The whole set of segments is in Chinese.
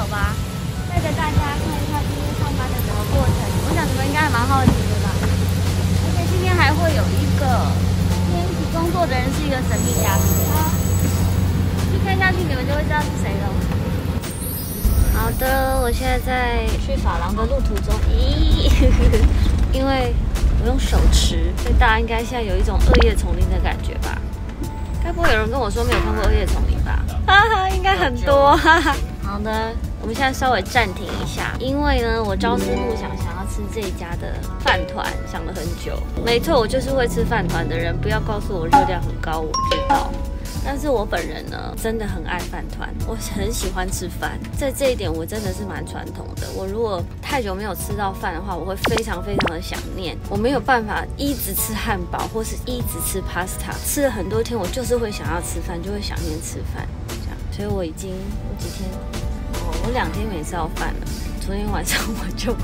走吧，带着大家看一下今天上班的整个过程。我想你们应该还蛮好奇的吧？而且今天还会有一个今天一起工作的人是一个神秘嘉宾，去看下去你们就会知道是谁了。好的，我现在在去法郎的路途中，咦，因为我用手持，所以大家应该现在有一种恶夜丛林的感觉吧？该不会有人跟我说没有看过恶夜丛林吧？哈哈，应该很多，哈哈。好的，我们现在稍微暂停一下，因为呢，我朝思暮想想要吃这一家的饭团，想了很久。没错，我就是会吃饭团的人，不要告诉我热量很高，我知道。但是我本人呢，真的很爱饭团，我很喜欢吃饭，在这一点我真的是蛮传统的。我如果太久没有吃到饭的话，我会非常非常的想念，我没有办法一直吃汉堡或是一直吃 pasta，吃了很多天，我就是会想要吃饭，就会想念吃饭，这样。所以我已经我几天，我两天没吃到饭了。昨天晚上我就。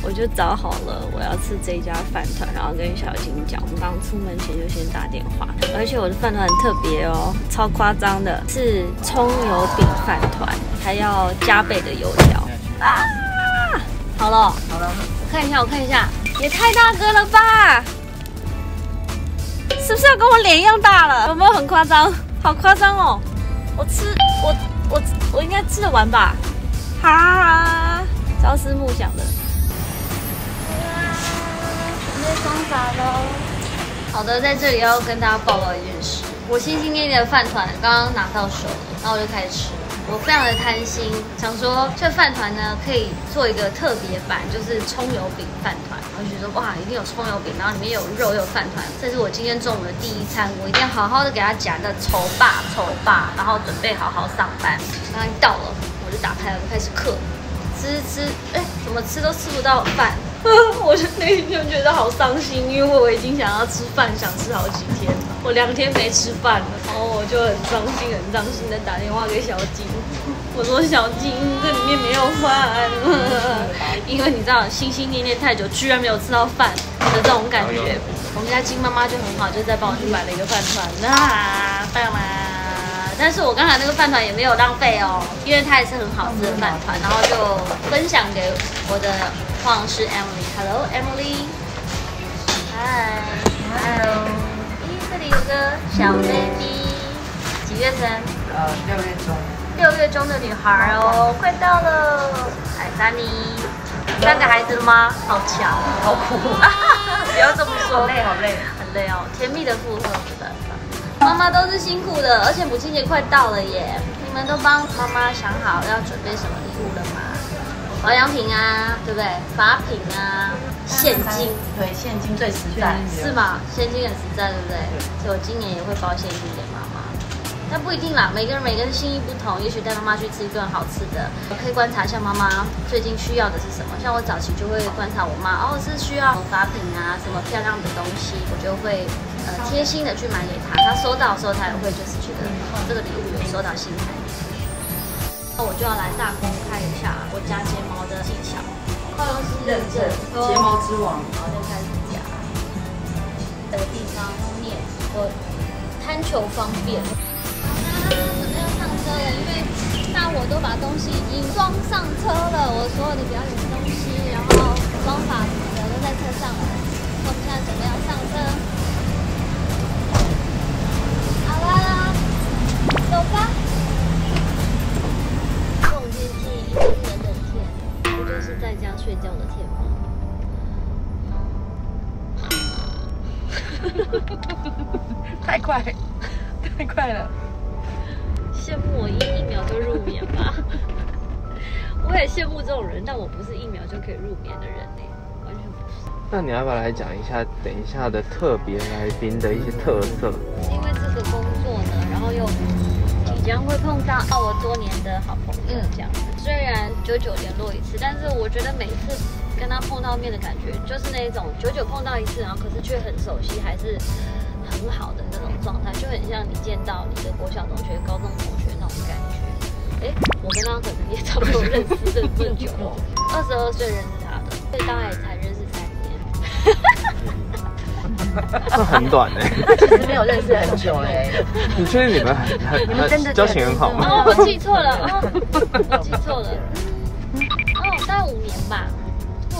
我就找好了，我要吃这家饭团，然后跟小金讲，我们刚出门前就先打电话，而且我的饭团很特别哦，超夸张的，是葱油饼饭团，还要加倍的油条 啊！好了，好了，我看一下，我看一下，也太大个了吧？是不是要跟我脸一样大了？有没有很夸张？好夸张哦！我吃，我我我应该吃得完吧？哈，朝思暮想的。准备方法喽。好的，在这里要跟大家报告一件事，我心心念念的饭团刚刚拿到手了，然后我就开始吃。我非常的贪心，想说这饭团呢可以做一个特别版，就是葱油饼饭团。我就觉得哇，一定有葱油饼，然后里面有肉有饭团，这是我今天中午的第一餐，我一定要好好的给他夹个丑霸丑霸，然后准备好好上班。刚刚到了，我就打开了，就开始嗑，吃吃，哎，怎么吃都吃不到饭。我就那天就觉得好伤心，因为我已经想要吃饭，想吃好几天了。我两天没吃饭了，然后我就很伤心，很伤心的打电话给小金，我说小金，这里面没有饭，因为你知道心心念念太久，居然没有吃到饭的这种感觉。我们家金妈妈就很好，就在帮我去买了一个饭团，啊，棒啦！但是我刚才那个饭团也没有浪费哦，因为它也是很好吃的饭团，然后就分享给我的黄老师 Emily。Hello Emily。Hi。Hello。咦，这里有个小 baby，几月生？呃，六月中。六月中的女孩哦，快到了。哎丹妮，三个孩子了吗？好强，好苦。不要这么说。好累，好累，很累哦，甜蜜的负荷，没办法。妈妈都是辛苦的，而且母亲节快到了耶！你们都帮妈妈想好要准备什么礼物了吗？保养品啊，对不对？法品啊，现金，对，现金最实在，是吗？现金很实在，对不对？所以我今年也会包现金给妈妈。但不一定啦，每个人每个人心意不同，也许带妈妈去吃一顿好吃的，可以观察一下妈妈最近需要的是什么。像我早期就会观察我妈，哦，是需要发品啊，什么漂亮的东西，我就会。贴心的去买给她，她收到的时候，她也会就是觉得这个礼物有收到心坎里。那我就要来大公开一下我夹睫毛的技巧，快乐师认证睫毛之王，然后就开始夹。这个地方面我贪求方便。准备要上车了，因为大伙都把东西已经装上车了，我所有的表演的东西，然后妆法什么的都在车上了。我们现在准备要上家睡觉的天吗？太快，太快了！羡慕我一一秒就入眠吧。我也羡慕这种人，但我不是一秒就可以入眠的人呢，完全不是。那你要不要来讲一下，等一下的特别来宾的一些特色？因为这个工作呢，然后又即。将会碰到我多年的好朋友，这样子。虽然久久联络一次，但是我觉得每次跟他碰到面的感觉，就是那种久久碰到一次，然后可是却很熟悉，还是很好的那种状态，就很像你见到你的国小同学、高中同学那种感觉。哎，我跟他可能也差不多认识这么久，二十二岁认识他的，所以大概才认识三年。那很短哎。那其实没有认识很久哎。你确定你们很很很交情很好吗？哦，我记错了，哦，我记错了。哦，大概五年吧。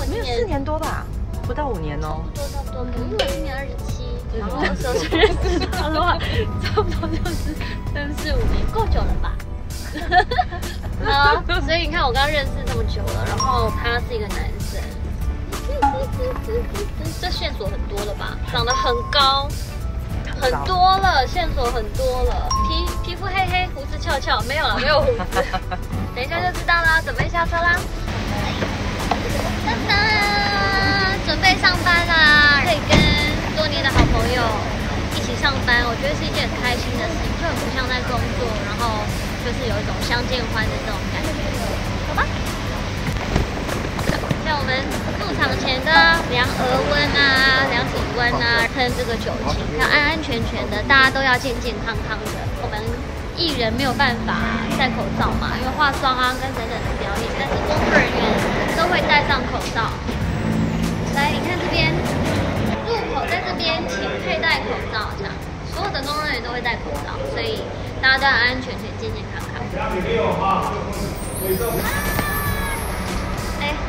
我没有四年多吧，不到五年哦。差不多差不多，因为我今年二十七，然后二十二岁认识他的话，差不多就是认识五年，够久了吧？啊，所以你看我刚刚认识这么久了，然后他是一个男生，这线索很多了吧？长得很高，很多了，线索很多了。皮皮肤黑黑，胡子翘翘，没有了，没有胡子。等一下就知道啦，准备下车啦。噔噔，准备上班啦，可以跟多年的好朋友一起上班，我觉得是一件很开心的事情，就很不像在工作，然后就是有一种相见欢的这种感觉。量额温啊，量体温啊，喷这个酒精，要安安全全的，大家都要健健康康的。我们艺人没有办法戴口罩嘛，因为化妆啊跟等等的表演，但是工作人员都会戴上口罩。来，你看这边入口在这边，请佩戴口罩，这样所有的工作人员都会戴口罩，所以大家都要安安全全、健健康康。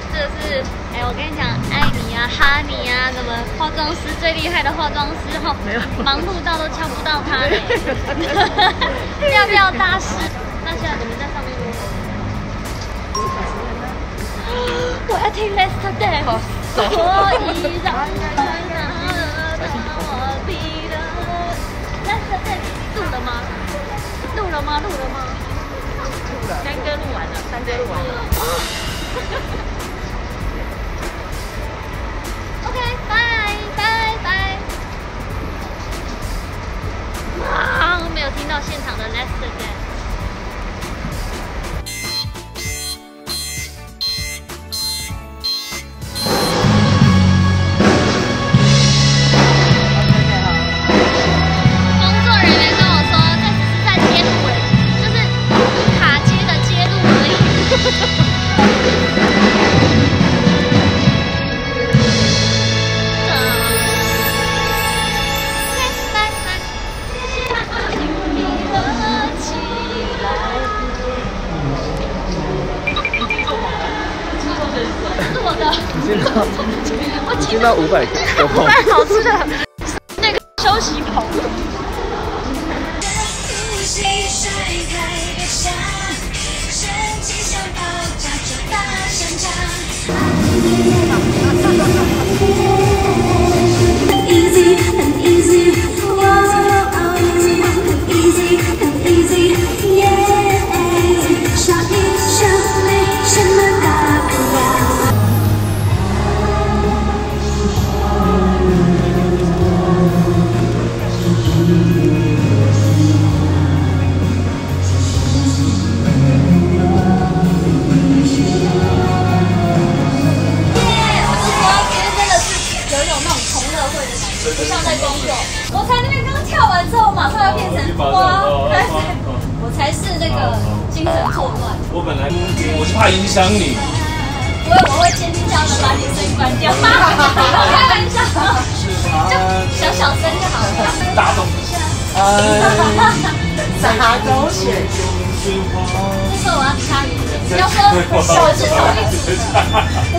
哎，这是哎，我跟你讲，艾米啊，哈尼啊，什么化妆师最厉害的化妆师哈，忙碌到都敲不到他。嘞。要不要大师？那现在你们在上面录。我要听 Dance，所以让人拿到我的 Let's Dance 录了吗？录了吗？录了吗？三哥录完了，三哥录完了。我的，听到五百个五百好吃的。那个休息口。要变成花，开始，我才是那个精神错乱。我本来我是怕影响你，我我会千叮当的把你声音关掉，开玩笑，就小小声就好了。大动啥狗血？这时候我要插语，你要说小是同一组的，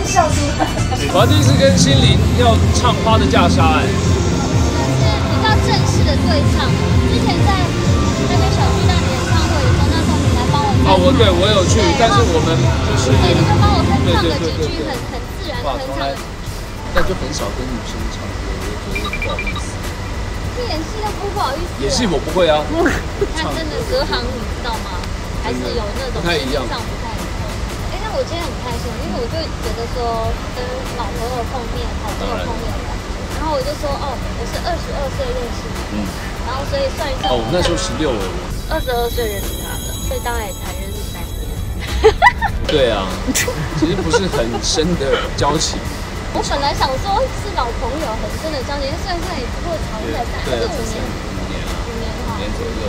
笑出来。我第一次跟心灵要唱《花的嫁纱》哎，是比较正式的对唱。在那个小巨蛋的演唱会的时候，那时候你来帮我哦我对我有去，但是我们就是对，你就帮我哼唱个几句，很很自然的哼唱。但就很少跟女生唱歌，我觉得不好意思。是演戏都不不好意思。演戏我不会啊，他真的隔行，你知道吗？还是有那种不太一样上不太一样。哎，那我今天很开心，因为我就觉得说跟老朋友碰面，好朋友碰面的感觉。然后我就说，哦，我是二十二岁认识你，嗯，然后所以算一算，哦，那时候十六了，二十二岁认识他的，所以当然也才认识三年。对啊，其实不是很深的交情。我本来想说是老朋友，很深的交情，算一算也不过长了三五年，五年，五年五年左右。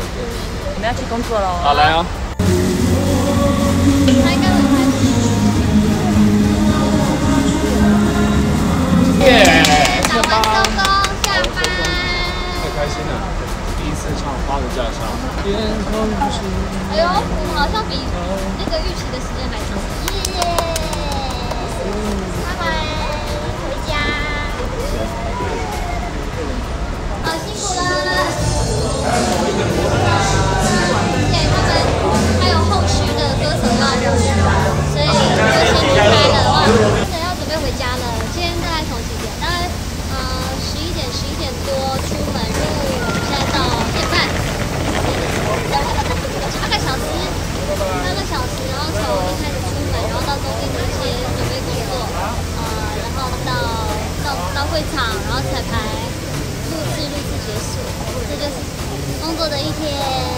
我们要去工作喽。好，来啊。耶！打完招工，下班。太开心了。看花的架势。哎呦，好像比那个预期的时间还长。耶，拜拜，回家。好辛苦了。工作的一天